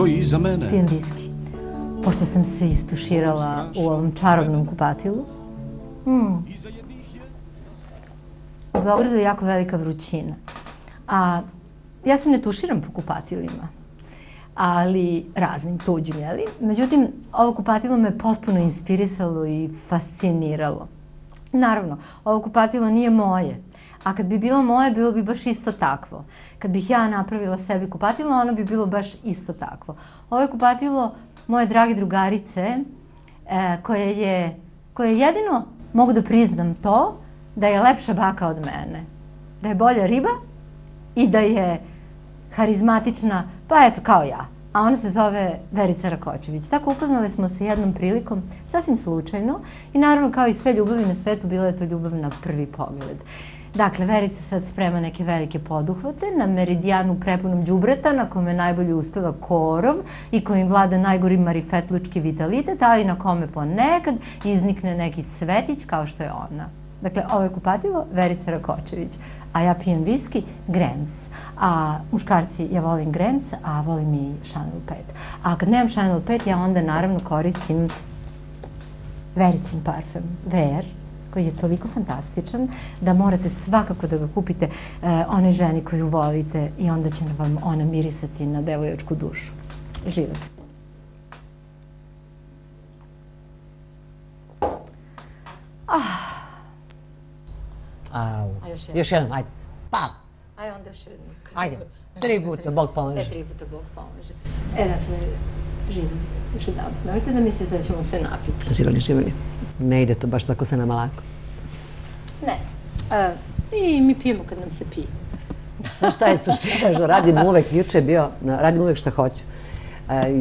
stoji za mene. pijem viski. Pošto sam se istuširala u ovom čarobnom kupatilu. Mm. U Beogradu je jako velika vrućina. A ja se ne tuširam po kupatilima, ali raznim tuđim, jeli? Međutim, ovo kupatilo me potpuno inspirisalo i fasciniralo. Naravno, ovo kupatilo nije moje, a kad bi bilo moje, bilo bi baš isto takvo. Kad bih ja napravila sebi kupatilo, ono bi bilo baš isto takvo. Ovo je kupatilo moje drage drugarice, e, koje, je, koje jedino mogu da priznam to, da je lepša baka od mene. Da je bolja riba i da je harizmatična, pa eto, kao ja. A ona se zove Verica Rakočević. Tako upoznali smo se jednom prilikom, sasvim slučajno. I naravno, kao i sve ljubavi na svetu, bila je to ljubav na prvi pogled. Dakle, Verica sad sprema neke velike poduhvate na meridijanu prepunom džubreta, na kome najbolje uspeva korov i kojim vlada najgori marifetlučki vitalitet, ali na kome ponekad iznikne neki cvetić kao što je ona. Dakle, ovo je kupatilo Verica Rakočević a ja pijem viski, Grenz. A muškarci, ja volim Grenz, a volim i Chanel 5. A kad nemam Chanel 5, ja onda naravno koristim Vericin parfem, Ver, koji je toliko fantastičan da morate svakako da ga kupite uh, one ženi koju volite i onda će vam ona mirisati na devojačku dušu. Živo. Ah. A, još, još jedan, ajde. Pa. Ajde, onda još jednom. Ajde, tri puta, Bog pomože. E, tri puta, Bog pomože. E, dakle, živim. Još jedan. Nemojte da mislite da ćemo se napiti. Živali, živali. Ne ide to baš tako se nama lako. Ne. Uh, I mi pijemo kad nam se pije. Znaš šta je suština? Radim uvek, juče je bio, radim uvek šta hoću.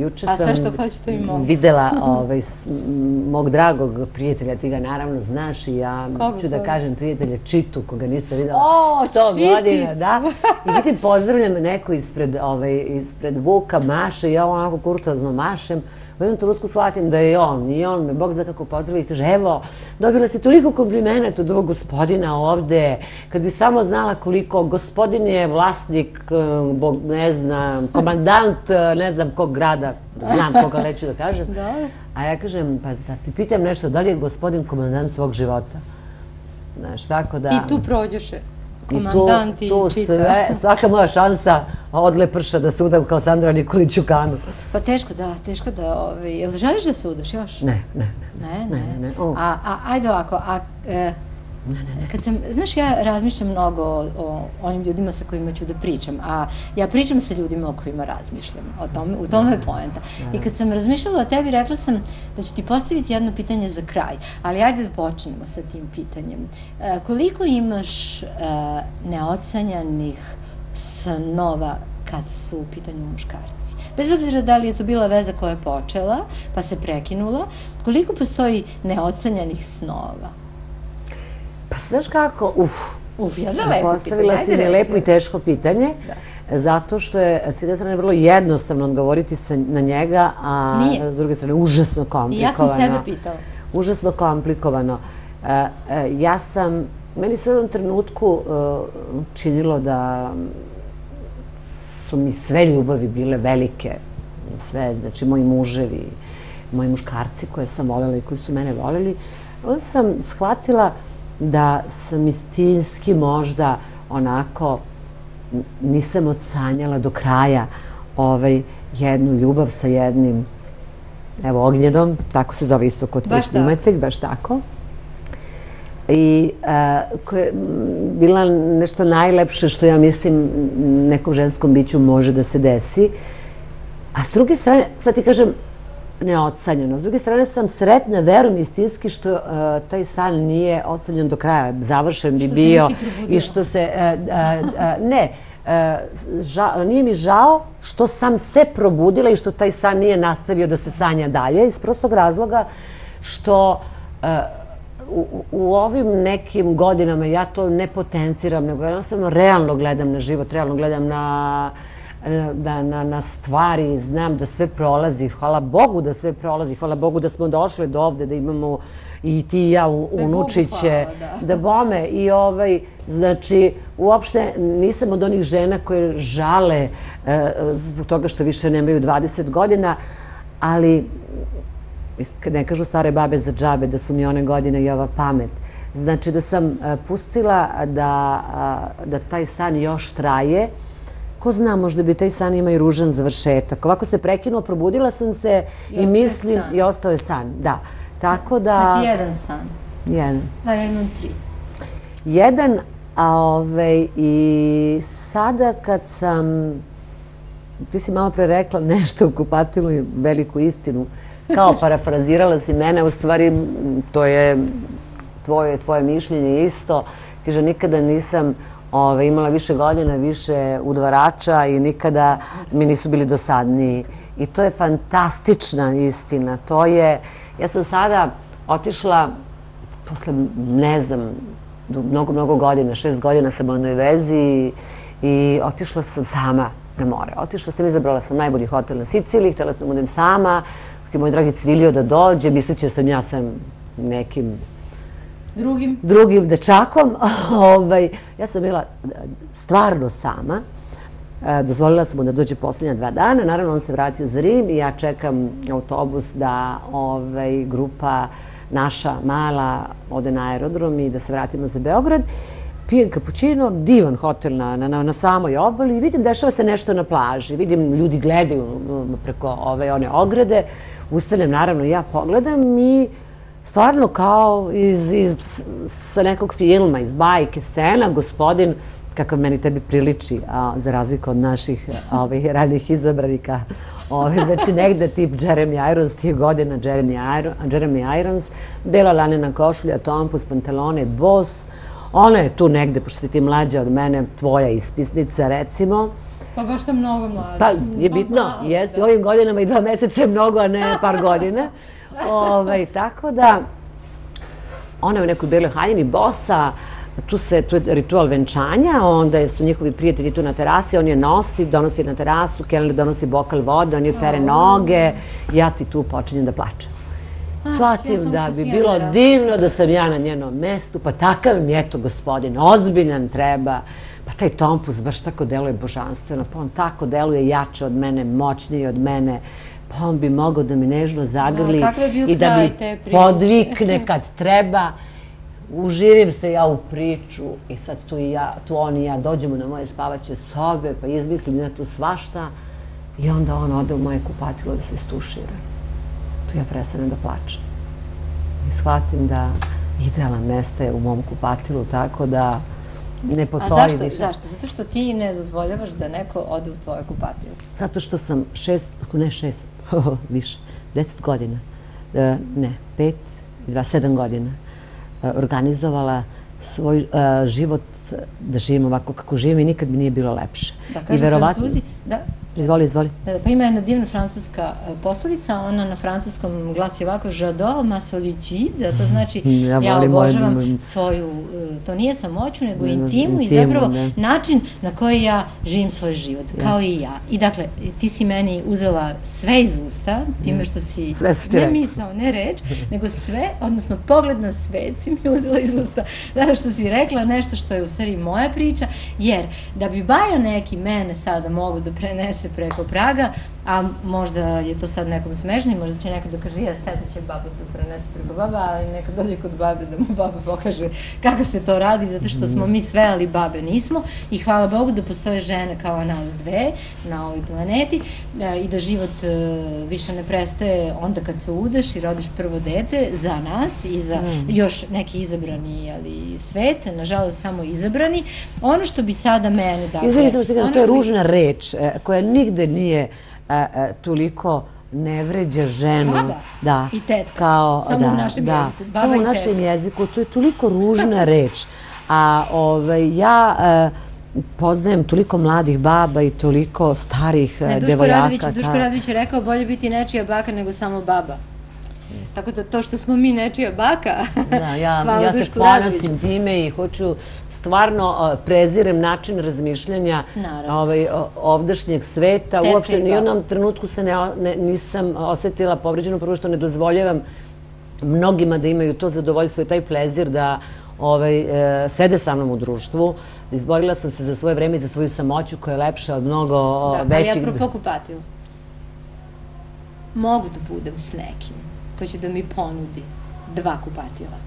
Juče sam sve što hoću, to mogu. videla ovaj, mog dragog prijatelja, ti ga naravno znaš i ja ću da kažem prijatelja Čitu, koga niste videla o, sto godina. Da? I vidim, pozdravljam neko ispred, ovaj, ispred Vuka, Maše ja onako kurtozno mašem u jednom trenutku shvatim da je on i on me Bog za kako pozdravi i kaže evo, dobila si toliko komplimenta od ovog gospodina ovde, kad bi samo znala koliko gospodin je vlasnik, eh, bog, ne znam, komandant, eh, ne znam kog grada, znam koga neću da kažem. A ja kažem, pa da ti pitam nešto, da li je gospodin komandant svog života? Znaš, tako da... I tu prođeše komandanti i tu, sve, svaka moja šansa odle prša da sudam kao Sandra Nikolić u kanu. Pa teško da, teško da, ovaj, jel želiš da sudaš još? Ne, ne, ne. Ne, ne, ne. A, a, ajde ovako, a, e. Kad sam, znaš, ja razmišljam mnogo o, o onim ljudima sa kojima ću da pričam, a ja pričam sa ljudima o kojima razmišljam, o tome, u tome je poenta. I kad sam razmišljala o tebi, rekla sam da ću ti postaviti jedno pitanje za kraj, ali ajde da počnemo sa tim pitanjem. E, koliko imaš e, neocanjanih snova kad su u pitanju muškarci. Bez obzira da li je to bila veza koja je počela, pa se prekinula, koliko postoji neocanjanih snova? Znaš kako, uf, uf ja da lepo postavila si mi lepo i teško pitanje. Zato što je s jedne strane vrlo jednostavno odgovoriti se na njega, a s druge strane užasno komplikovano. I ja sam sebe pitala. Užasno komplikovano. E, e, ja sam, meni se u jednom trenutku e, činilo da su mi sve ljubavi bile velike. Sve, znači moji muževi, moji muškarci koje sam voljela i koji su mene voljeli. Onda sam shvatila da sam istinski možda onako nisam odsanjala do kraja ovaj, jednu ljubav sa jednim evo Ognjedom, tako se zove isto kod tvoj snimatelj, baš tako. I uh, koja je bila nešto najlepše što ja mislim nekom ženskom biću može da se desi. A s druge strane, sad ti kažem, neocanjeno. S druge strane sam sretna, verujem istinski što uh, taj san nije ocanjen do kraja, završen bi bio. I što se, uh, uh, ne, ža, nije mi žao što sam se probudila i što taj san nije nastavio da se sanja dalje iz prostog razloga što u, u ovim nekim godinama ja to ne potenciram, nego jednostavno realno gledam na život, realno gledam na da, na, na stvari, znam da sve prolazi, hvala Bogu da sve prolazi, hvala Bogu da smo došli do ovde, da imamo i ti i ja unučiće, da. da bome i ovaj, znači, uopšte nisam od onih žena koje žale e, zbog toga što više nemaju 20 godina, ali ne kažu stare babe za džabe da su mi one godine i ova pamet. Znači da sam e, pustila da, da taj san još traje, ko zna, možda bi taj san imao i ružan završetak. Ovako se prekinuo, probudila sam se i, mislim, i ostao je san, da. Tako da... Znači jedan san. Jedan. Da, ja imam tri. Jedan, a ove, i sada kad sam, ti si malo pre rekla nešto u kupatilu i veliku istinu, kao parafrazirala si mene, u stvari to je tvoje, tvoje mišljenje isto. Kaže, nikada nisam ove, imala više godina, više udvarača i nikada mi nisu bili dosadniji. I to je fantastična istina. To je, ja sam sada otišla, posle, ne znam, mnogo, mnogo godina, šest godina sam u onoj vezi i otišla sam sama na more. Otišla sam, izabrala sam najbolji hotel na Siciliji, htjela sam budem sama, dok je moj dragi cvilio da dođe, misleći sam ja sam nekim drugim, drugim dečakom. ovaj, ja sam bila eh, stvarno sama. E, dozvolila sam mu da dođe posljednja dva dana. Naravno, on se vratio za Rim i ja čekam autobus da ovaj, grupa naša mala ode na aerodrom i da se vratimo za Beograd. Pijem kapućino, divan hotel na, na, na samoj obali i vidim dešava se nešto na plaži. Vidim ljudi gledaju mm, preko ove one ograde. Ustanem, naravno, ja pogledam i stvarno kao iz, iz, sa nekog filma, iz bajke, scena, gospodin, kakav meni tebi priliči, a, za razliku od naših ovih radnih izabranika. Ove, znači, negde tip Jeremy Irons, tih godina Jeremy, Irons, Jeremy Irons, bela lanina košulja, tompus, pantalone, bos. Ona je tu negde, pošto si ti mlađa od mene, tvoja ispisnica, recimo. Pa baš sam mnogo mlađa. Pa je bitno, jesi, ovim godinama i dva meseca je mnogo, a ne par godina. Ove, tako da, ona je u nekoj beloj haljini bosa, tu se, tu je ritual venčanja, onda su njihovi prijatelji tu na terasi, on je nosi, donosi na terasu, Kelly donosi bokal vode, on je pere noge, ja ti tu počinjem da plačem. Svatim da bi bilo divno da sam ja na njenom mestu, pa takav mi je to gospodin, ozbiljan treba, pa taj tompus baš tako deluje božanstveno, pa on tako deluje jače od mene, moćniji od mene, pa on bi mogao da mi nežno zagrli i da mi podvikne kad treba uživim se ja u priču i sad tu, i ja, tu on i ja dođemo na moje spavaće sobe, pa izmislim na tu svašta i onda on ode u moje kupatilo da se stušira. Tu ja prestanem da plačem. I shvatim da idealan mesta je u mom kupatilu, tako da ne postoji A zašto? više. Zašto? Zato što ti ne dozvoljavaš da neko ode u tvoje kupatilo? Zato što sam šest, ne šest, više, deset godina, e, ne, pet, dva, sedam godina, Eh, organizovala svoj uh, život da živim ovako kako živim i nikad mi nije bilo lepše. Da, kažu Francuzi, da, Izvoli, izvoli. Pa ima jedna divna francuska e, poslovica, ona na francuskom glasi ovako J'adore ma solitude, to znači ja, ja obožavam svoju, e, to nije samoću, nego ne, intimu, i zapravo ne. način na koji ja živim svoj život, kao i ja. I dakle, ti si meni uzela sve iz usta, time što si, sve ne misao, ne reč, nego sve, odnosno pogled na svet si mi uzela iz usta, zato što si rekla nešto što je u stvari moja priča, jer da bi bajo neki mene sada mogu da prenese preko praga, a možda je to sad nekom smežni, možda će nekad da kaže, ja tebe će baba da prenese preko baba, ali neka dođe kod babe da mu baba pokaže kako se to radi, zato što smo mi sve, ali babe nismo. I hvala Bogu da postoje žene kao nas dve na ovoj planeti e, i da život e, više ne prestaje onda kad se udeš i rodiš prvo dete za nas i za mm. još neki izabrani ali, svet, nažalost samo izabrani. Ono što bi sada mene... Dakle, Izvini samo što kažem, to je ružna bi... reč e, koja nigde nije toliko ne vređa ženu. Baba da, i tetka. Kao, Samo da, u našem da, jeziku. Baba Samo u našem jeziku. To je toliko ružna reč. A ovaj, ja e, poznajem toliko mladih baba i toliko starih ne, Duško devojaka. Radović, Duško Radović je rekao bolje biti nečija baka nego samo baba. Tako da to što smo mi nečija baka, da, ja, hvala ja se ponosim time i hoću stvarno prezirem način razmišljanja ovaj, ovdašnjeg sveta. Uopšte ni u jednom trenutku se ne, nisam osetila povređeno, prvo što ne dozvoljavam mnogima da imaju to zadovoljstvo i taj plezir da ovaj, e, sede sa mnom u društvu. Izborila sam se za svoje vreme i za svoju samoću koja je lepša od mnogo da, većih... Da, pa ja propokupatil. Mogu da budem s nekim ko će da mi ponudi dva kupatila.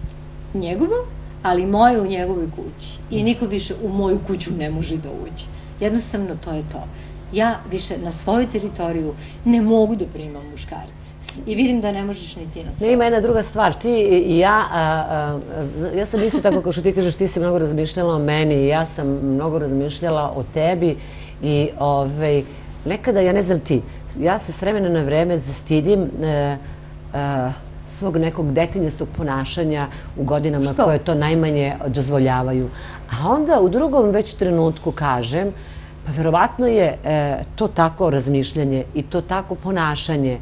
Njegovo, ali moje u njegovoj kući. I niko više u moju kuću ne može da uđe. Jednostavno, to je to. Ja više na svoju teritoriju ne mogu da primam muškarce. I vidim da ne možeš ni ti na svoju. Ne ima jedna druga stvar. Ti i ja, a, a, ja sam isto tako kao što ti kažeš, ti si mnogo razmišljala o meni i ja sam mnogo razmišljala o tebi i ovaj, nekada, ja ne znam ti, ja se s vremena na vreme zastidim e, svog nekog detinjastog ponašanja u godinama koje to najmanje dozvoljavaju. A onda u drugom već trenutku kažem, pa verovatno je e, to tako razmišljanje i to tako ponašanje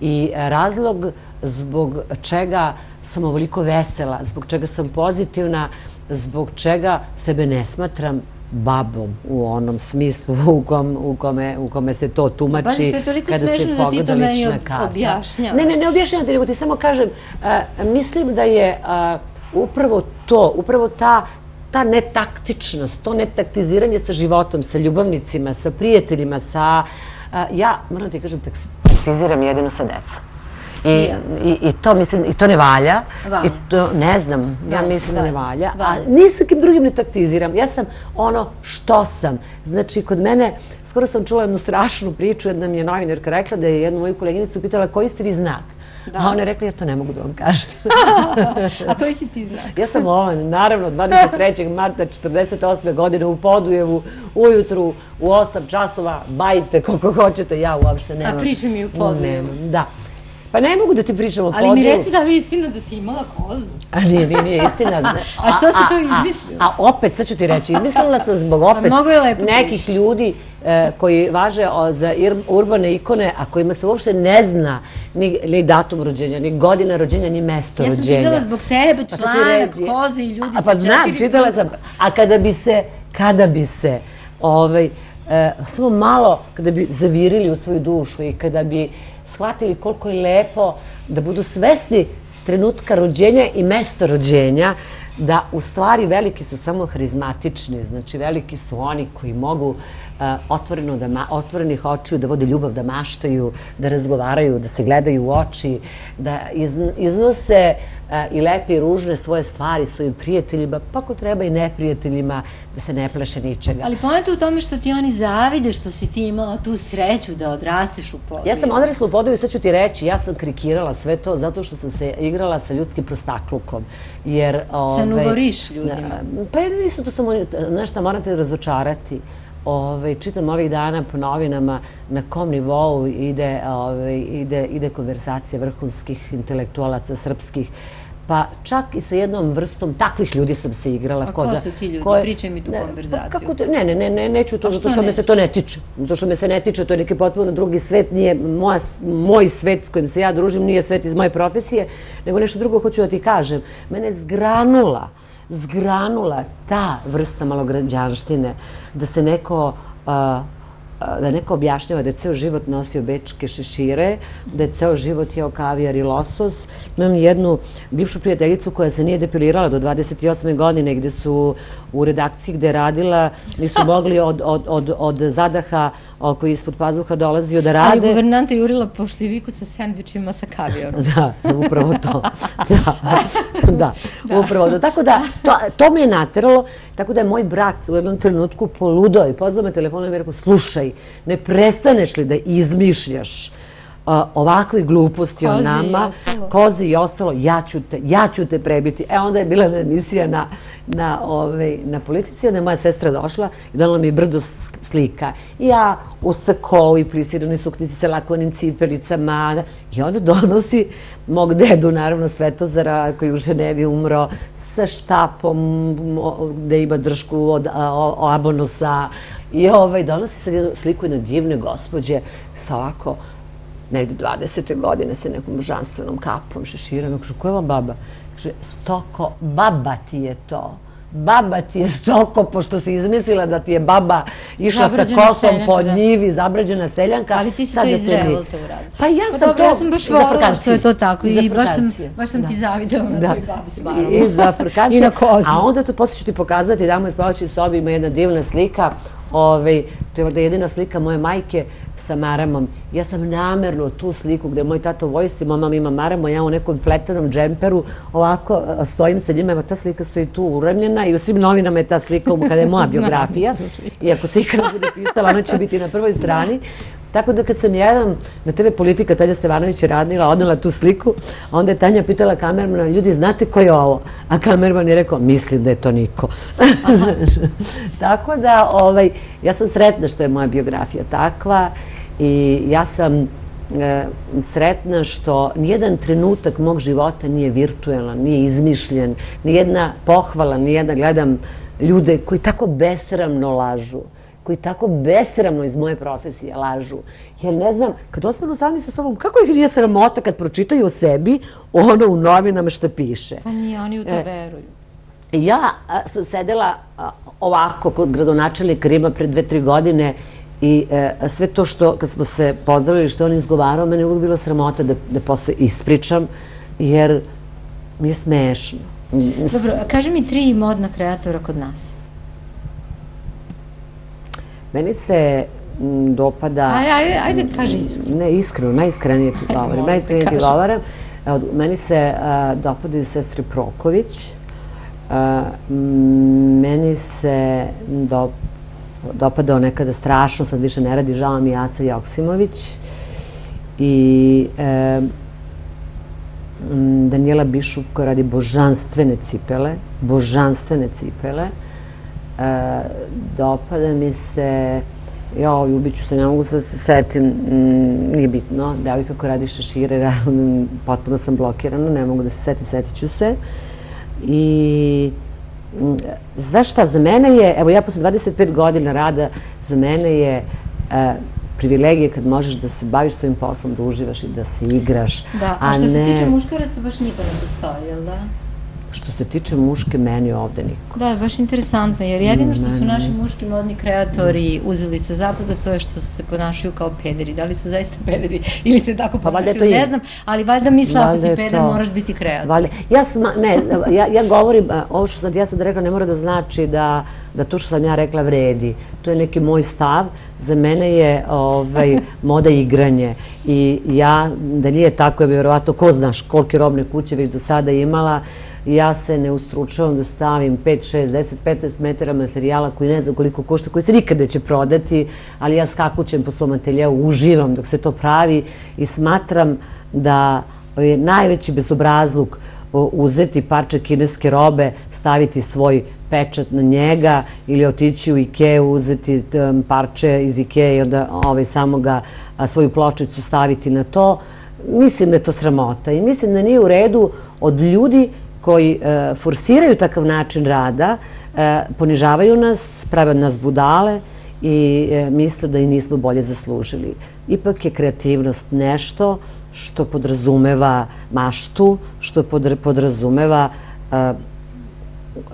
i razlog zbog čega sam ovoliko vesela, zbog čega sam pozitivna, zbog čega sebe ne smatram babom u onom smislu u, kom, u, kome, u kome se to tumači. Bazi, to je toliko smešno da ti to meni objašnjavaš. Ne, ne, ne objašnjavam ti, nego ti samo kažem, uh, mislim da je uh, upravo to, upravo ta ta netaktičnost, to netaktiziranje sa životom, sa ljubavnicima, sa prijateljima, sa... Uh, ja, moram ti kažem, taktiziram jedino sa decom. I, i, i, to mislim, i to ne valja. valja. I to, ne znam, ja mislim da ne valja. A ni sa kim drugim ne taktiziram. Ja sam ono što sam. Znači, kod mene, skoro sam čula jednu strašnu priču, jedna mi je novinarka rekla da je jednu moju koleginicu upitala koji ste vi znak. Da. A ona je rekla, ja to ne mogu da vam kažem. A koji si ti znak? ja sam ovan, naravno, 23. marta 48. godine u Podujevu, ujutru, u 8 časova, bajte koliko hoćete, ja uopšte nemam. A pričaj mi u Podujevu. Da. Pa ne mogu da ti pričam o podiju. Ali mi reci da li je istina da si imala kozu. A nije, nije, nije istina. a što si to izmislila? A, opet, sad ću ti reći, izmislila sam zbog opet nekih ljudi e, koji važe za urbane ikone, a kojima se uopšte ne zna ni, ni datum rođenja, ni godina rođenja, ni mesto rođenja. Ja sam pisala zbog tebe, pa članak, koze i ljudi a, pa znam, čitala sam. A kada bi se, kada bi se, ovaj, e, samo malo, kada bi zavirili u svoju dušu i kada bi shvatili koliko je lepo da budu svesni trenutka rođenja i mesta rođenja, da u stvari veliki su samo hrizmatični, znači veliki su oni koji mogu uh, otvoreno da otvorenih očiju da vode ljubav, da maštaju, da razgovaraju, da se gledaju u oči, da iznose i lepe i ružne svoje stvari svojim prijateljima, pa ako treba i neprijateljima, da se ne pleše ničega. Ali pojete u tome što ti oni zavide što si ti imala tu sreću da odrasteš u podiju. Ja sam odrasla u podiju i sad ću ti reći, ja sam krikirala sve to zato što sam se igrala sa ljudskim prostaklukom. Jer, ove, sa nuvoriš ljudima. Pa nisu to samo, nešto morate razočarati. Ove, čitam ovih dana po novinama na kom nivou ide, ove, ide, ide konversacija vrhunskih intelektualaca srpskih pa čak i sa jednom vrstom takvih ljudi sam se igrala. A ko su ti ljudi? Koje... Pričaj mi tu ne, konverzaciju. Pa kako te, ne, ne, ne, neću to, zato što me se to ne tiče. Zato što me se ne tiče, to je neki potpuno drugi svet, nije moja, moj svet s kojim se ja družim, nije svet iz moje profesije, nego nešto drugo hoću da ti kažem. Mene zgranula, zgranula ta vrsta malograđanštine, da se neko... Da neko objašnjava da je ceo život nosio bečke šešire, da je ceo život jeo kavijar i losos. Imam jednu bivšu prijateljicu koja se nije depilirala do 28. godine gde su u redakciji gde je radila, nisu mogli od, od, od, od zadaha koji ispod pazuha dolazio da rade. Ali guvernanta jurila po šljiviku sa sandvičima sa kavijarom. Da, upravo to. Da, da, upravo to. Tako da, to, to me je nateralo, tako da je moj brat u jednom trenutku poludo i pozvao me telefonom i rekao, slušaj, ne prestaneš li da izmišljaš uh, ovakve gluposti o nama, kozi i ostalo, ja ću, te, ja ću te prebiti. E, onda je bila emisija na, na, ove, ovaj, na politici, onda je moja sestra došla i donala mi brdo slika. Ja u sakovi, i prisirani suknici sa lakovanim cipelicama. I onda donosi mog dedu, naravno, Svetozara, koji u Ženevi umro, sa štapom gde ima dršku od abonosa. I ovaj, donosi sad jednu sliku jedne divne gospođe sa ovako negdje 20. godine sa nekom žanstvenom kapom, šeširom. Kaže, ko je vam baba? Kaže, stoko, baba ti je to baba ti je stoko, pošto si izmislila da ti je baba išla sa kosom po njivi, zabrađena seljanka. Ali ti si to iz revolte uradila. Pa ja pa sam dobro, to ja sam baš volila što je to tako i baš sam, baš sam ti zavidela na tvoj babi s. I za I na. A onda to poslije ću ti pokazati, damo je spavaći sobi, ima jedna divna slika, Ove, to je vrda jedina slika moje majke sa maramom. Ja sam namerno tu sliku gde moj tato vojsi, mama ima maramo, ja u nekom pletanom džemperu, ovako stojim sa njima, evo ta slika stoji tu uremljena i u svim novinama je ta slika kada je moja biografija. I ako se ikada bude pisala, ona će biti na prvoj strani. Tako da kad sam jedan na TV politika, Tanja Stevanović je radila, odnala tu sliku, onda je Tanja pitala kamermana, ljudi, znate ko je ovo? A kamerman je rekao, mislim da je to niko. Tako da, ovaj, ja sam sretna što je moja biografija takva i ja sam e, sretna što nijedan trenutak mog života nije virtualan, nije izmišljen, nijedna pohvala, nijedna gledam ljude koji tako besramno lažu koji tako besramno iz moje profesije lažu. Jer ne znam, kad ostanu sami sa sobom, kako ih nije sramota kad pročitaju o sebi ono u novinama što piše? Pa nije, oni u to e, veruju. Ja sam sedela ovako kod gradonačelnika Rima pred dve, tri godine i e, sve to što, kad smo se pozdravili, što on izgovarao, mene je uvijek bilo sramota da, da posle ispričam, jer mi je smešno. Dobro, kaži mi tri modna kreatora kod nas. Meni se dopada... Ajde, ajde, kaži iskreno. Ne, iskreno, najiskrenije ti govorim. Najiskrenije ti govorim. Meni se dopada i sestri Proković. Meni se dopadao nekada strašno, sad više ne radi, žao mi Jaca Joksimović. I Daniela Bišup koja radi božanstvene cipele, božanstvene cipele. E, dopada mi se, ja ljubit ću se, ne mogu da se setim, mm, nije bitno, devojka koja radi šešire, potpuno sam blokirana, ne mogu da se setim, setit ću se. I znaš šta, za mene je, evo ja posle 25 godina rada, za mene je e, privilegije kad možeš da se baviš svojim poslom, da uživaš i da se igraš. Da, a što se tiče muškaraca, baš niko ne postoji, jel da? Što se tiče muške, meni ovde niko. Da, baš interesantno, jer jedino što su naši muški modni kreatori uzeli sa zapada, to je što se ponašaju kao pederi. Da li su zaista pederi ili se tako pa, ponašaju, ne znam, ali valjda misle ako si peder moraš biti kreator. Valjda. Ja, sma, ne, ja, ja govorim, ovo što sam ja sad rekla ne mora da znači da, da to što sam ja rekla vredi. To je neki moj stav. Za mene je ovaj, moda igranje. I ja, da nije tako, je vjerovatno, ko znaš kolike robne kuće već do sada imala, ja se ne ustručavam da stavim 5, 6, 10, 15 metara materijala koji ne znam koliko košta, koji se nikad neće prodati, ali ja skakućem po svom ateljevu, uživam dok se to pravi i smatram da je najveći bezobrazluk e, uzeti parče kineske robe, staviti svoj pečat na njega ili otići u Ikea, uzeti parče iz Ikea i onda ovaj, samo ga svoju pločicu staviti na to. Mislim da je to sramota i mislim da nije u redu od ljudi koji e, forsiraju takav način rada, e, ponižavaju nas, prave od nas budale i e, misle da i nismo bolje zaslužili. Ipak je kreativnost nešto što podrazumeva maštu, što podrazumeva e,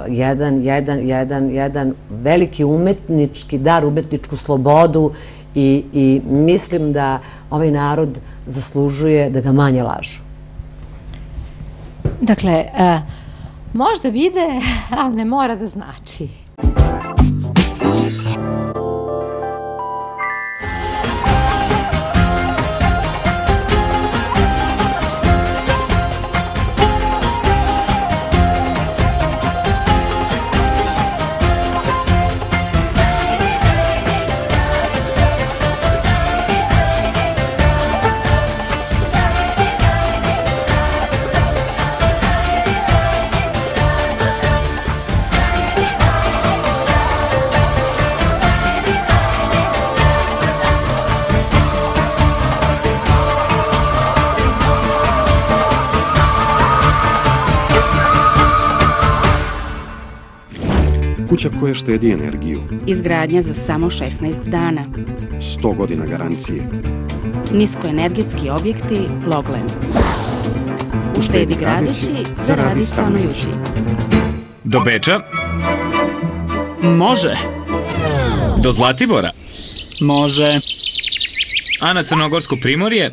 jedan, jedan, jedan, jedan veliki umetnički dar, umetničku slobodu i, i mislim da ovaj narod zaslužuje da ga manje lažu. Dakle, uh, možda vide, ali ne mora da znači. Kuća koja štedi energiju. Izgradnja za samo 16 dana. 100 godina garancije. Niskoenergetski objekti Loglen. Uštedi gradeći, zaradi stanujući. Do Beča, Može. do Zlatibora, Može. a na Crnogorsko primorje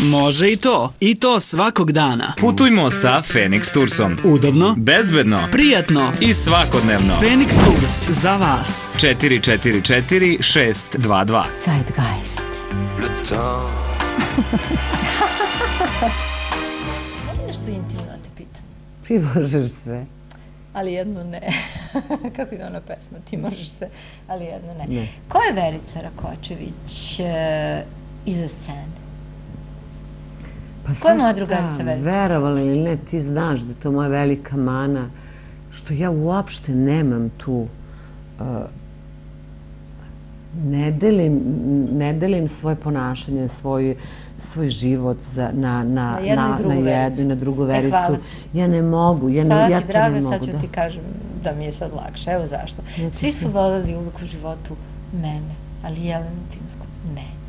Može i to. I to svakog dana. putujmo sa Phoenix Toursom. Udobno, Bezbedno prijatno. i svakodnevno. Phoenix Tours za vas. 444 622. Zeitgeist. Mogu nešto intimno te pitam? Ti možeš sve. Ali jedno ne. Kako je ona pesma? Ti možeš sve, ali jedno ne. Ne. Ko je Verica Rakočević e, iza scene? Pa Ko je moja drugarica Verica? Verovala ili ne, ti znaš da je to moja velika mana, što ja uopšte nemam tu uh, ne delim, ne delim svoje ponašanje, svoj, svoj život za, na, na, Na jednu i drugu na Vericu. jednu i na drugu E, Vericu. ti. ja ne mogu, ja, ne, Hvala ja ti, to draga, ne mogu. sad ću da. ti kažem da mi je sad lakše. Evo zašto. Ja Svi su voljeli uvijek u životu mene, ali Jelenu Tinsku ne.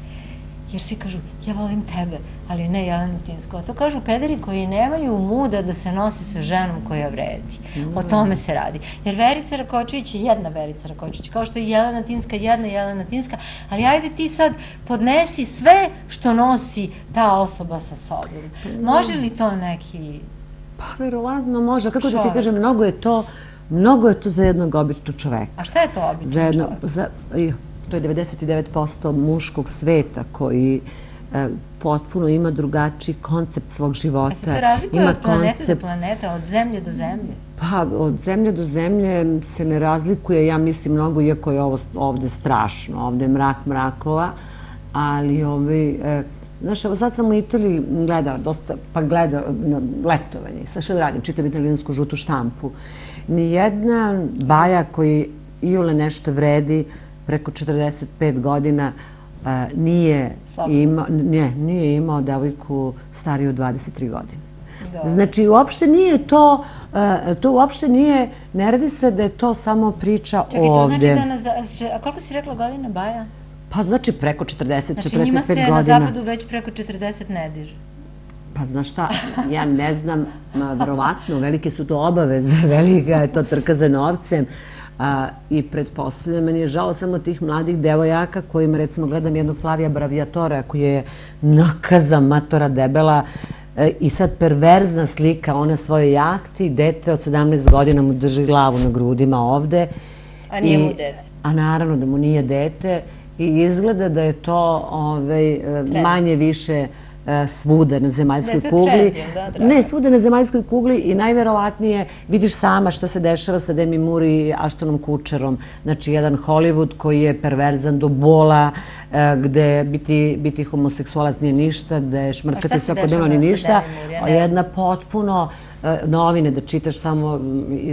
Jer svi kažu, ja volim tebe, ali ne Jelenu Tinsku. A to kažu pederi koji nemaju muda da se nosi sa ženom koja vredi. O tome se radi. Jer Verica Rakočević je jedna Verica Rakočević, kao što je Jelena Tinska jedna Jelena Tinska, ali ajde ti sad podnesi sve što nosi ta osoba sa sobom. Može li to neki Pa verovatno može, kako da ti kažem, mnogo je to, mnogo je to za jednog običnog čoveka. A šta je to običan za jedno, čovjek? za, to je 99% muškog sveta koji e, potpuno ima drugačiji koncept svog života. A se to razlikuje od planete do planete, od zemlje do zemlje? Pa, od zemlje do zemlje se ne razlikuje, ja mislim, mnogo, iako je ovo ovde strašno, ovde je mrak mrakova, ali ovaj, e, znaš, evo sad sam u Italiji gledala dosta, pa gleda na letovanje, sad što da radim, čitam italijansku žutu štampu. Nijedna baja koji iole nešto vredi preko 45 godina e, nije, Slobodno. ima, ne, nije imao devojku stariju od 23 godine. Znači, uopšte nije to, e, to uopšte nije, ne radi se da je to samo priča Čekaj, to ovde. znači da na... koliko si rekla godina Baja? Pa znači preko 40, Znači njima 45 se godina. na zapadu već preko 40 ne diže. Pa znaš šta, ja ne znam, verovatno, velike su to obaveze, velika je to trka za novcem. A, I pretpostavljam, meni je žao samo tih mladih devojaka kojima, recimo, gledam jednog Flavija Bravijatora koji je nakaza matora debela e, i sad perverzna slika, ona svoje jahti, dete od 17 godina mu drži glavu na grudima ovde. A nije I- mu dete. A naravno da mu nije dete i izgleda da je to ovaj, e, manje više svuda na zemaljskoj kugli. da, ne, svuda na zemaljskoj kugli i najverovatnije vidiš sama šta se dešava sa Demi Moore i Ashtonom Kutcherom. Znači, jedan Hollywood koji je perverzan do bola, e, gde biti, biti homoseksualac nije ništa, gde šmrkati svakodnevno nije ništa. Moore? Ja. Jedna potpuno e, novine da čitaš samo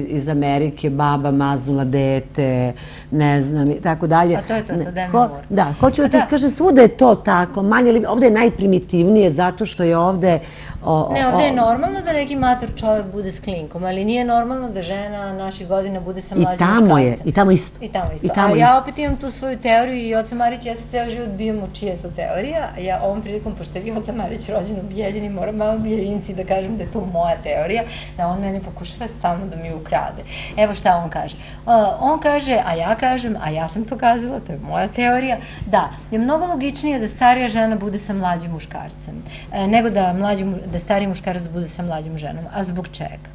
iz, Amerike, baba maznula dete, ne znam, i tako dalje. A to je to sa Demi Moore. Da, hoću da Pa ti kažem, svuda je to tako, manje ili ovde je najprimitivnije zato što je ovde... O, o, Ne, ovdje je normalno da neki mator čovjek bude s klinkom, ali nije normalno da žena naših godina bude sa I mlađim tamo je, muškarcem. i tamo isto. I tamo isto. I tamo a ja isto. opet imam tu svoju teoriju i Oca Marić, ja se ceo život bijem u čija je to teorija, a ja ovom prilikom, pošto je vi Oca Marić rođen u Bijeljini, moram vama Bijeljinci da kažem da je to moja teorija, da on meni pokušava stalno da mi ukrade. Evo šta on kaže. Uh, on kaže, a ja kažem, a ja sam to kazala, to je moja teorija, da je mnogo logičnije da starija žena bude sa mlađim muškarcem, e, nego da, mlađi, da stari muškarac bude sa mlađom ženom. A zbog čega?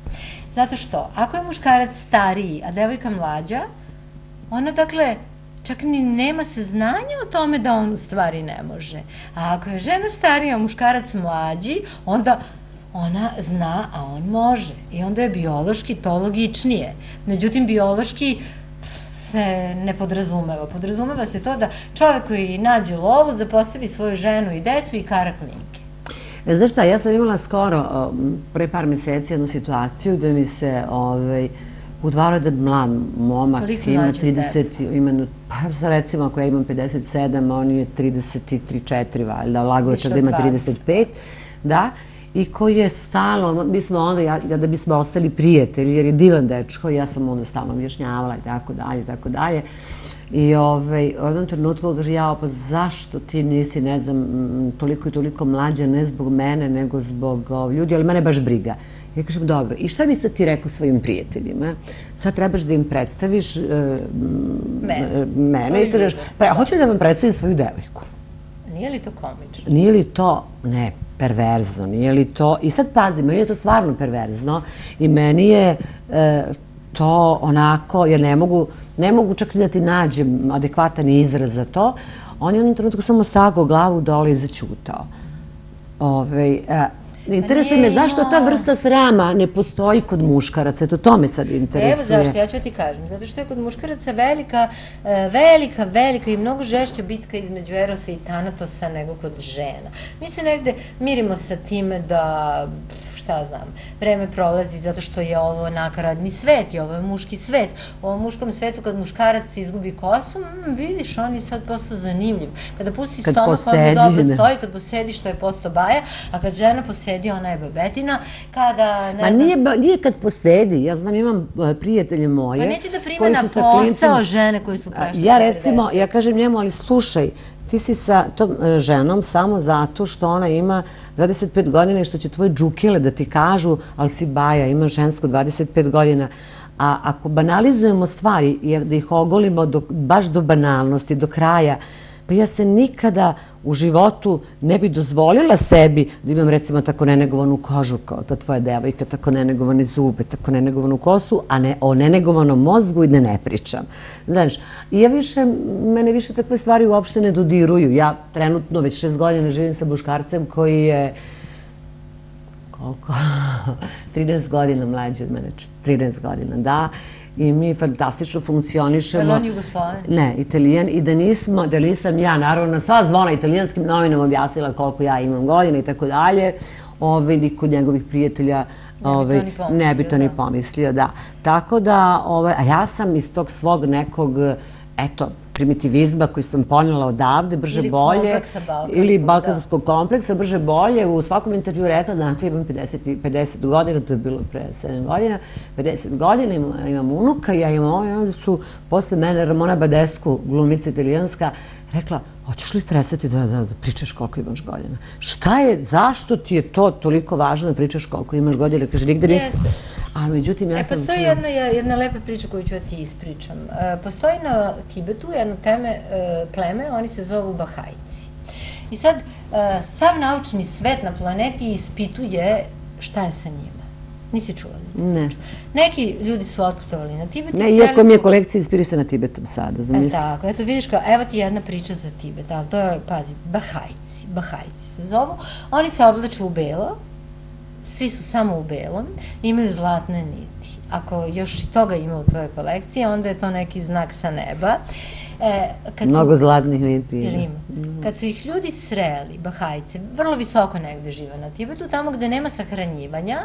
Zato što, ako je muškarac stariji, a devojka mlađa, ona dakle čak ni nema saznanja o tome da on u stvari ne može. A ako je žena starija, a muškarac mlađi, onda ona zna, a on može. I onda je biološki to logičnije. Međutim, biološki se ne podrazumeva. Podrazumeva se to da čovjek koji nađe lovu, zapostavi svoju ženu i decu i kara klinke. E, Znaš šta, ja sam imala skoro, pre par meseci, jednu situaciju gde mi se ovaj, udvaro da mlad momak Koliko ima mlađi od 30, ima, pa recimo ako ja imam 57, a on je 33-4, valjda, lago je Više čak da ima od 20. 35, da, i koji je stalno, mi smo onda, ja, ja da bismo ostali prijatelji, jer je divan dečko, ja sam onda stalno objašnjavala i tako dalje, i tako dalje. I ovaj, u jednom trenutku kaže, ja, pa zašto ti nisi, ne znam, toliko i toliko mlađa, ne zbog mene, nego zbog ljudi, ali mene baš briga. Ja kažem, dobro, i šta bi sad ti rekao svojim prijateljima? Sad trebaš da im predstaviš e, Mene. mene i kažeš, pa ja hoću da vam predstavim svoju devojku. Nije li to komično? Nije li to, ne, perverzno, nije li to, i sad pazi, meni je to stvarno perverzno i meni je e, to onako, jer ne mogu, ne mogu čak ni da ti nađem adekvatan izraz za to, on je u jednom trenutku samo sago glavu dole i začutao. Ove, e, interesuje me zašto ta vrsta srama ne postoji kod muškaraca, eto to me sad interesuje. Evo zašto, ja ću ti kažem. Zato što je kod muškaraca velika, e, velika, velika i mnogo žešća bitka između Erosa i Tanatosa nego kod žena. Mi se negde mirimo sa time da šta znam, vreme prolazi zato što je ovo nakaradni svet i ovo je muški svet. U ovom muškom svetu kad muškarac izgubi kosu, mm, vidiš, on je sad postao zanimljiv. Kada pusti Kad stomak, on mu posedi, dobro ne. stoji, kad posedi što je postao baja, a kad žena posedi, ona je bebetina. Kada, ne Ma znam, nije, ba- nije kad posedi, ja znam, imam e, prijatelje moje. Pa neće da prime na posao klincima- žene koje su prešle Ja recimo, 40. ja kažem njemu, ali slušaj, ti si sa tom e, ženom samo zato što ona ima 25 godina i što će tvoje džukile da ti kažu, ali si baja, ima žensko 25 godina. A ako banalizujemo stvari, jer da ih ogolimo do, baš do banalnosti, do kraja, pa ja se nikada u životu ne bi dozvolila sebi da imam recimo tako nenegovanu kožu kao ta tvoja devojka, tako nenegovane zube, tako nenegovanu kosu, a ne o nenegovanom mozgu i da ne pričam. Znaš, ja više, mene više takve stvari uopšte ne dodiruju. Ja trenutno već šest godina živim sa muškarcem koji je koliko? 13 godina mlađi od mene, 13 godina, da. I mi fantastično funkcionišemo. Je li on Jugosloven? Ne, italijan. I da nismo, da nisam ja, naravno, na sva zvona italijanskim novinama objasnila koliko ja imam godina i tako dalje, ove, niko njegovih prijatelja to ovaj, ni pomislio, ne bi to ni da. pomislio, da. Tako da, ovaj, a ja sam iz tog svog nekog, eto, primitivizma koji sam ponela odavde, brže Ili bolje. kompleksa balkanskog, Ili balkanskog kompleksa, brže bolje. U svakom intervju rekla da imam 50, i- 50 godina, to je bilo pre 7 godina, 50 godina, imam, imam unuka, ja imam ovo, i onda su posle mene Ramona Badescu, glumica italijanska, rekla, hoćeš li prestati da, da, da pričaš koliko imaš godina? Šta je, zašto ti je to toliko važno da pričaš koliko imaš godina? Kaže, nigde nisi... Jeste. Ali međutim, ja E, sam... postoji jedna, jedna lepa priča koju ću ja ti ispričam. E, postoji na Tibetu jedno teme, e, pleme, oni se zovu Bahajci. I sad, e, sav naučni svet na planeti ispituje šta je sa njima. Nisi čula? Ne. Neki ljudi su otputovali na Tibet. i Ne, iako mi je su- kolekcija inspirisana Tibetom sada, E tako, eto vidiš kao, evo ti jedna priča za Tibet, ali to je, pazi, Bahajci, Bahajci se zovu, oni se oblaču u belo, svi su samo u belom, imaju zlatne niti. Ako još i toga ima u tvojoj kolekciji, onda je to neki znak sa neba. E, kad su- Mnogo zlatnih niti. Jel ima? Kad su ih ljudi sreli, bahajce, vrlo visoko negde žive na Tibetu, tamo gde nema sahranjivanja,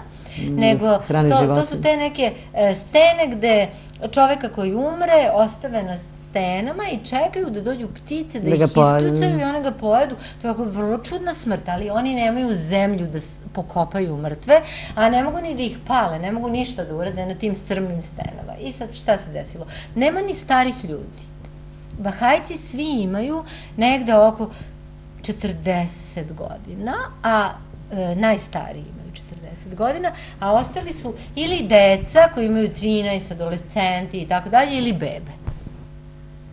nego hrane to, to su te neke e, stene gde čoveka koji umre ostave na stenama i čekaju da dođu ptice, da, Da ih pojedu. iskljucaju i one ga pojedu. To je ako vrlo čudna smrt, ali oni nemaju zemlju da pokopaju mrtve, a ne mogu ni da ih pale, ne mogu ništa da urade na tim strmim stenama. I sad šta se desilo? Nema ni starih ljudi. Bahajci svi imaju negde oko 40 godina, a e, najstariji imaju 40 godina, a ostali su ili deca koji imaju 13, adolescenti i tako dalje, ili bebe.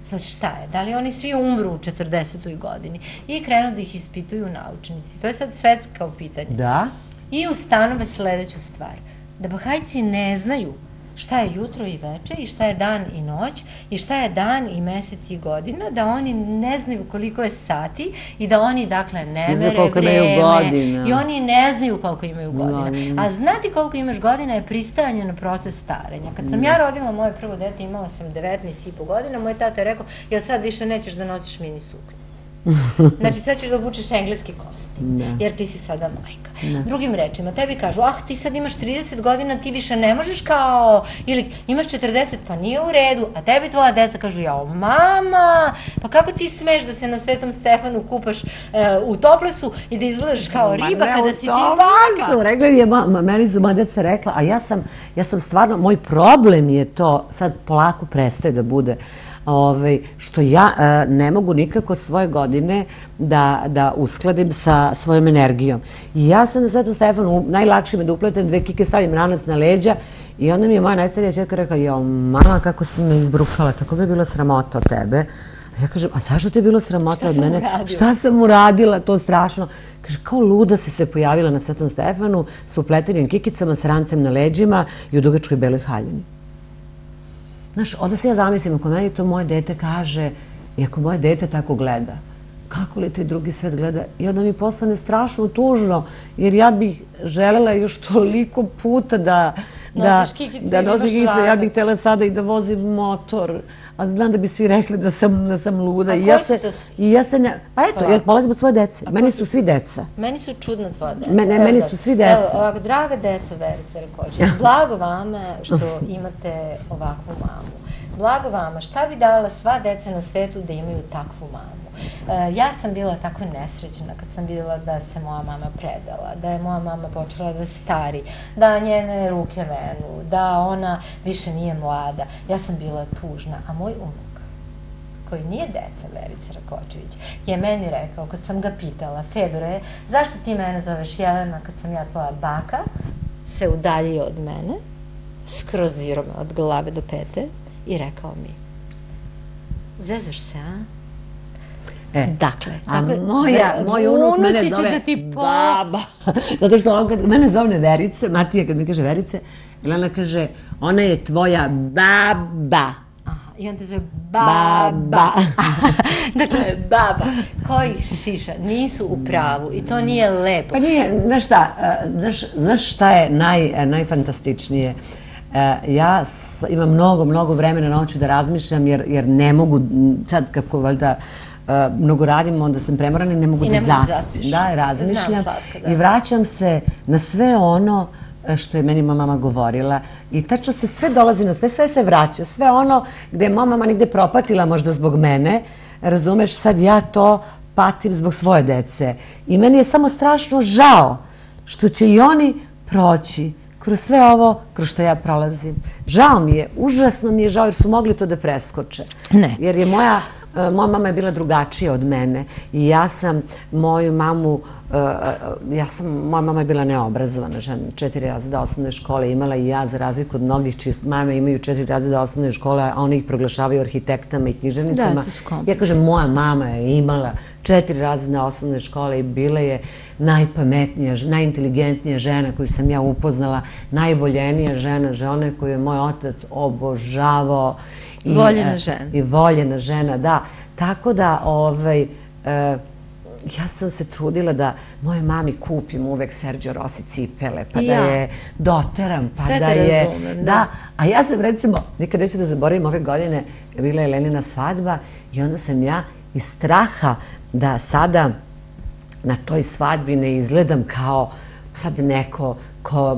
Sad šta je? Da li oni svi umru u 40. godini? I krenu da ih ispituju naučnici. To je sad svetsko pitanje Da? i ustanove sledeću stvar. Da Bahajci ne znaju šta je jutro i veče i šta je dan i noć i šta je dan i mesec i godina, da oni ne znaju koliko je sati i da oni dakle ne mere vreme i oni ne znaju koliko imaju godina. Godina. A znati koliko imaš godina je pristajanje na proces starenja. Kad sam ja rodila moje prvo dete, imala sam 19 i po godina, moj tata je rekao, jel sad više nećeš da nosiš mini suknju? Znači sad ćeš da obučeš engleski kostim, Da. jer ti si sada majka. Drugim rečima, tebi kažu, ah, ti sad imaš 30 godina, ti više ne možeš kao, ili imaš 40, pa nije u redu, a tebi tvoja deca kažu, jao, mama, pa kako ti smeš da se na Svetom Stefanu kupaš e, u toplesu i da izgledaš kao riba ne, kada si ti baka? Rekla mi je, ma, ma, meni su moja deca rekla, a ja sam, ja sam stvarno, moj problem je to, sad polako prestaje da bude, ovaj, što ja e, ne mogu nikako svoje godine da, da uskladim sa svojom energijom. I ja sam na Svetom Stefanu, najlakše me da upletem dve kike, stavim ranac na leđa i onda mi je moja najstarija čerka rekla, jo, mama, kako si me izbrukala, tako bi je bilo sramota od tebe. A ja kažem, a zašto ti je bilo sramota od mene? Šta sam uradila? To strašno. Kaže, kao luda si se pojavila na Svetom Stefanu s upletenim kikicama, s rancem na leđima i u dugačkoj beloj haljini. Znaš, onda se ja zamislim, ako meni to moje dete kaže, i ako moje dete tako gleda, kako li taj drugi svet gleda? I onda mi postane strašno tužno, jer ja bih želela još toliko puta da... Nosiš kikice da, da nosim imaš kikice, ja bih htjela sada i da vozim motor. A znam da bi svi rekli da sam, da sam luda. A I ja se, to svi? I ja se ne... Pa eto, Pa. jer polazim od svoje dece. Meni su svi deca. Meni su čudna tvoja deca. Me- ne, Evo meni su svi deca. Evo, ovako, draga deco Verica Rakočić, blago vama što imate ovakvu mamu. Blago vama, šta bi dala sva deca na svetu da imaju takvu mamu? E, ja sam bila tako nesrećna kad sam bila da se moja mama predala, da je moja mama počela da stari, da njene ruke venu, da ona više nije mlada. Ja sam bila tužna, a moj unuk, koji nije deca Verica Rakočević, je meni rekao, kad sam ga pitala, Fedore, zašto ti mene zoveš Jelena kad sam ja tvoja baka, se udaljio od mene, skrozirao me od glave do pete i rekao mi, zezaš se, a? E, Dakle, A tako je- moja, Ve- moj unuk mene unuci će zove da ti po... baba. Zato što on kad mene zove Verice, Matija kad mi kaže Verice, Elena kaže, ona je tvoja baba. Aha, I on te zove baba. Baba. dakle, baba. Koji šiša nisu u pravu i to nije lepo. Pa nije, znaš šta, e, znaš, znaš šta je naj, e, najfantastičnije? E, Ja s- imam mnogo, mnogo vremena na noću da razmišljam jer, jer ne mogu, sad kako valjda e, mnogo radim, onda sam premorana i ne mogu I da ne da zaspiš. Da, razmišljam slatka, da. i vraćam se na sve ono e, što je meni moja mama govorila i tačno se sve dolazi na sve, sve se vraća, sve ono gde je moja mama negde propatila možda zbog mene, razumeš, sad ja to patim zbog svoje dece i meni je samo strašno žao što će i oni proći kroz sve ovo kroz što ja prolazim. Žao mi je, užasno mi je žao jer su mogli to da preskoče. Ne. Jer je moja, e, moja mama je bila drugačija od mene i ja sam moju mamu, e, e, ja sam, moja mama je bila neobrazovana žena, četiri razreda osnovne škole imala i ja za razliku od mnogih čiji mame imaju četiri razreda osnovne škole, a oni ih proglašavaju arhitektama i književnicama. Da, to su kompleksi. Ja kažem, moja mama je imala četiri razredne osnovne škole i bila je najpametnija, najinteligentnija žena koju sam ja upoznala, najvoljenija žena, žena koju je moj otac obožavao. I, Voljena e, žena. I voljena žena, da. Tako da, ovaj, e, ja sam se trudila da moje mami kupim uvek Sergio Rossi cipele, pa da je doteram, pa Sve da je... razumem, da. A ja sam recimo, nikad neću da zaboravim ove godine, bila je Lenina svadba i onda sam ja iz straha da sada na toj svadbi ne izgledam kao sad neko ko,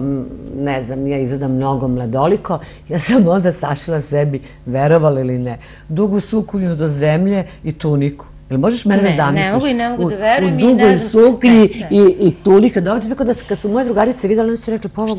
ne znam, ja izgledam mnogo mladoliko, ja sam onda sašila sebi, verovali ili ne, dugu sukunju do zemlje i tuniku. Jel možeš mene Ne, da ne zamisliš? mogu i ne mogu U- da verujem U i ne dugoj suknji Ne, ne. i, i tunika. Da, tako da kad su moje drugarice vidjeli, oni su rekli, pa ovo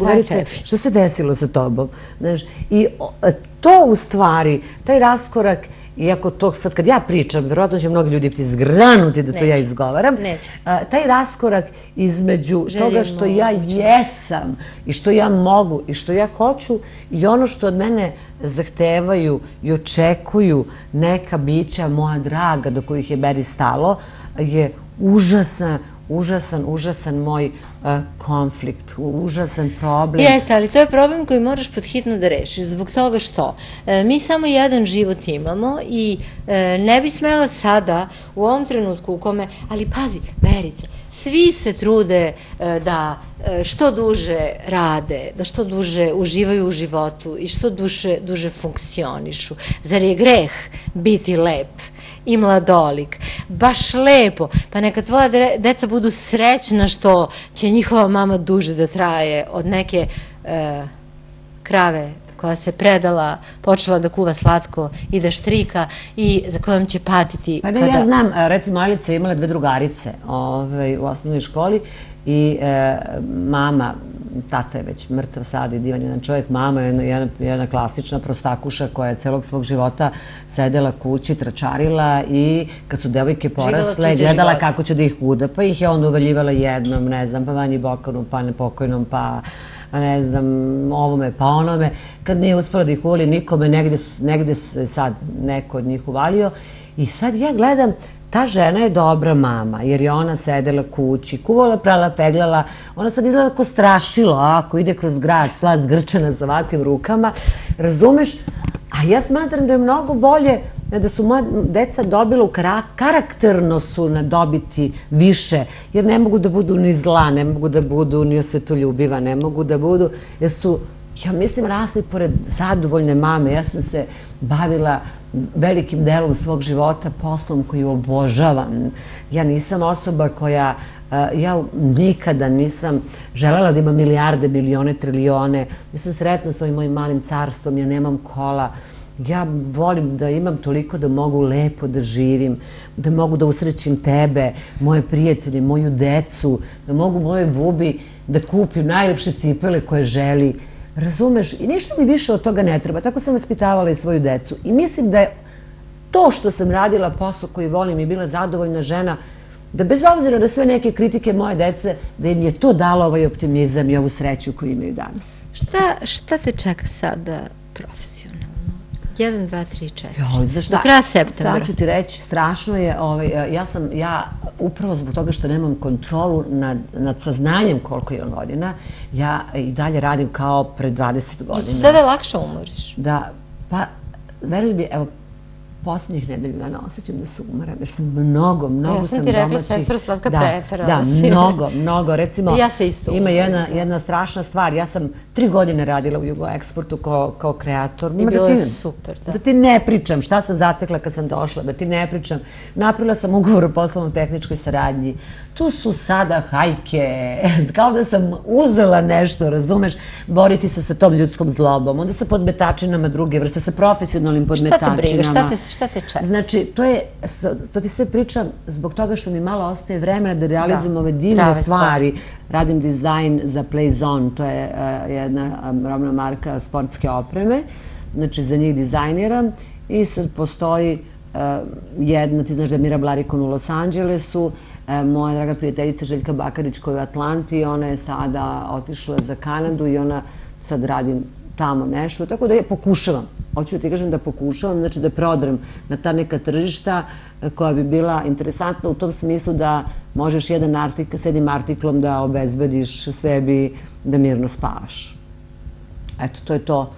što se desilo sa tobom? Znaš, I o, to u stvari, taj raskorak, iako to sad kad ja pričam, verovatno će mnogi ljudi biti zgranuti da to ja Neće. izgovaram, Neće. a, taj raskorak između toga što ja mogućnosti. jesam i što ja mogu i što ja hoću i ono što od mene zahtevaju i očekuju neka bića moja draga do kojih je meni stalo, je užasan, užasan, užasan moj uh, konflikt, užasan problem. Jeste, ali to je problem koji moraš podhitno da rešiš, zbog toga što e, mi samo jedan život imamo i e, ne bi smela sada, u ovom trenutku u kome, ali pazi, Verice, svi se trude e, da e, što duže rade, da što duže uživaju u životu i što duže, duže funkcionišu. Zar je greh biti lep? I mladolik. Baš lepo. Pa neka tvoja deca budu srećna što će njihova mama duže da traje od neke e, krave koja se predala, počela da kuva slatko i da štrika i za kojom će patiti Pa ne, ja znam, recimo Alica je imala dve drugarice ovaj, u osnovnoj školi i e, mama tata je već mrtav sad i divan jedan čovjek, mama je jedna, jedna, jedna klasična prostakuša koja je celog svog života sedela kući, tračarila i kad su devojke porasle, gledala živote. kako će da ih uda, pa ih je onda uvaljivala jednom, ne znam, pa vanji bokanom, pa nepokojnom, pa ne znam, ovome, pa onome. Kad nije uspela da ih uvali nikome, negde, negde sad neko od njih uvalio. I sad ja gledam, ta žena je dobra mama, jer je ona sedela kući, kuvala, prala, peglala, ona sad izgleda ko strašilo, ako ide kroz grad, sva zgrčena sa ovakvim rukama, razumeš? A ja smatram da je mnogo bolje da su moja deca dobila u karakterno su na dobiti više, jer ne mogu da budu ni zla, ne mogu da budu ni osvetoljubiva, ne mogu da budu, jer su, ja mislim, rasli pored zadovoljne mame. Ja sam se bavila velikim delom svog života poslom koji obožavam. Ja nisam osoba koja eh, ja nikada nisam želela da imam milijarde, milione, trilijone. Ja sam sretna s ovim mojim malim carstvom, ja nemam kola. Ja volim da imam toliko da mogu lepo da živim, da mogu da usrećim tebe, moje prijatelje, moju decu, da mogu moje bubi da kupim najlepše cipele koje želi. Razumeš? I ništa mi više od toga ne treba. Tako sam vaspitavala i svoju decu. I mislim da je to što sam radila posao koji volim i bila zadovoljna žena, da bez obzira na sve neke kritike moje dece, da im je to dalo ovaj optimizam i ovu sreću koju imaju danas. Šta, šta te čeka sada profesionalno? 1, 2, 3, 4. Joj, znaš šta? Do kraja septembra. Sad ću ti reći, strašno je, ovaj, ja sam, ja upravo zbog toga što nemam kontrolu nad, nad saznanjem koliko imam godina, ja i dalje radim kao pre 20 godina. Sada lakše umoriš. Da, pa, veruj mi, evo, posljednjih nedelju dana osjećam da se umaram, jer sam mnogo, mnogo Ja sam sam ti rekla, domaćih- sestra Slavka da, preferala Da, mnogo, mnogo, recimo, Ja se isto ima jedna, strašna stvar, ja sam tri godine radila u Jugo Eksportu kao, kao kreator. I bilo je super, da. Da ti ne pričam šta sam zatekla kad sam došla, da ti ne pričam. Napravila sam ugovor o poslovnom tehničkoj saradnji. Tu su sada hajke, kao da sam uzela nešto, razumeš, boriti se sa tom ljudskom zlobom, onda sa podmetačinama druge vrste, sa profesionalnim Šta podmetačinama. te briga, šta te, šta te čeka? Znači, to je, to ti sve pričam zbog toga što mi malo ostaje vremena da realizujem Da, ove divne prave stvari. Radim dizajn za Playzone, to je uh, jedna um, robna marka sportske opreme. Znači, za njih dizajniram i sad postoji uh, jedna, ti znaš da je Mira Blarikon u Los Angelesu, uh, moja draga prijateljica Željka Bakarić koja je u Atlanti, ona je sada otišla za Kanadu i ona sad radim tamo nešto, tako da ja pokušavam. Hoću da ti kažem da pokušavam, znači da prodrem na ta neka tržišta e, koja bi bila interesantna u tom smislu da možeš jedan artikl, s jednim artiklom da obezbediš sebi da mirno spavaš. Eto, to je to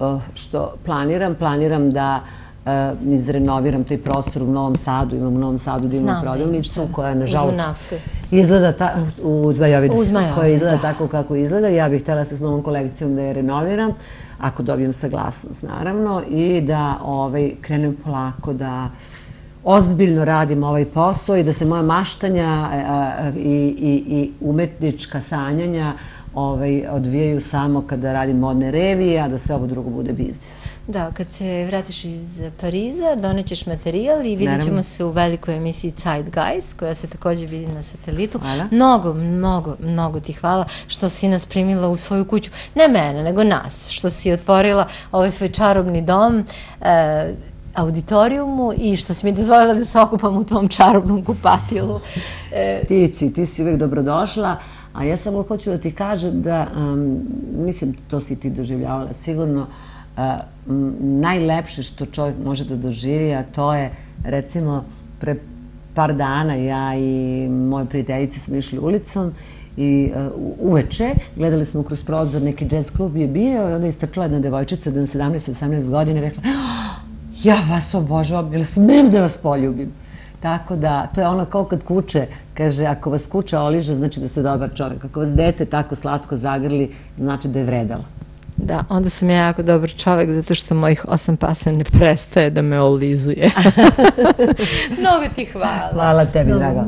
uh, što planiram. Planiram da uh, izrenoviram taj prostor u Novom Sadu. Imam u Novom Sadu divnu prodavnicu koja, U nažalost, izgleda ta, u Zmajovidu, koja izgleda da. tako kako izgleda. Ja bih htjela se s novom kolekcijom da je renoviram, ako dobijem saglasnost, naravno, i da ovaj, krenem polako da ozbiljno radim ovaj posao i da se moja maštanja e, e, i, i, i umetnička sanjanja ovaj, odvijaju samo kada radim modne revije, a da sve ovo drugo bude biznis. Da, kad se vratiš iz Pariza, donećeš materijal i vidjet ćemo se u velikoj emisiji Zeitgeist, koja se također vidi na satelitu. Hvala. Mnogo, mnogo, mnogo ti hvala što si nas primila u svoju kuću. Ne mene, nego nas, što si otvorila ovaj svoj čarobni dom, e, auditorijumu i što si mi dozvolila da se okupam u tom čarobnom kupatilu. E, Ti si, ti si uvijek dobrodošla, a ja samo hoću da ti kažem da, um, mislim, to si ti doživljavala sigurno, uh, najlepše što čovjek može da doživi, a to je, recimo, pre par dana ja i moje prijateljice smo išli ulicom i uh, uveče gledali smo kroz prozor neki jazz klub je bio i onda je istrčala jedna devojčica od 17-18 godina rekla oh, ja vas obožavam, jel smem da vas poljubim? Tako da, to je ono kao kad kuće, kaže, ako vas kuća oliže, znači da ste dobar čovjek. Ako vas dete tako slatko zagrli, znači da je vredala. Da, onda sam ja jako dobar čovek zato što mojih osam pasa ne prestaje da me olizuje. Mnogo ti hvala. Hvala tebi, draga.